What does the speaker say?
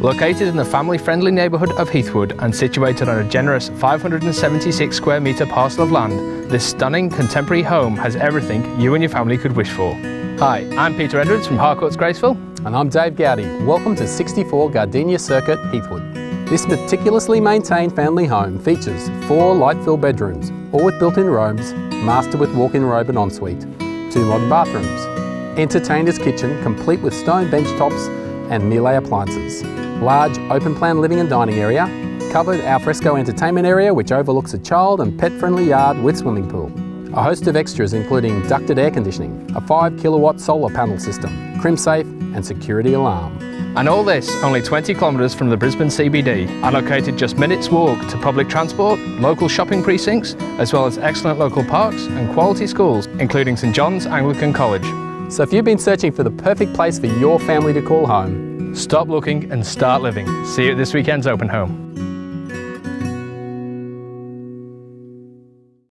Located in the family-friendly neighbourhood of Heathwood and situated on a generous 576 square metre parcel of land, this stunning contemporary home has everything you and your family could wish for. Hi, I'm Peter Edwards from Harcourts Graceville. And I'm Dave Gowdy. Welcome to 64 Gardenia Circuit, Heathwood. This meticulously maintained family home features four light-filled bedrooms, all with built-in robes, master with walk-in robe and ensuite, two modern bathrooms, entertainer's kitchen complete with stone bench tops and Miele appliances, large open-plan living and dining area, covered alfresco entertainment area which overlooks a child and pet-friendly yard with swimming pool. A host of extras including ducted air conditioning, a 5 kilowatt solar panel system, CrimSafe and security alarm. And all this only 20 kilometres from the Brisbane CBD and located just minutes walk to public transport, local shopping precincts, as well as excellent local parks and quality schools, including St John's Anglican College. So if you've been searching for the perfect place for your family to call home, stop looking and start living. See you at this weekend's open home.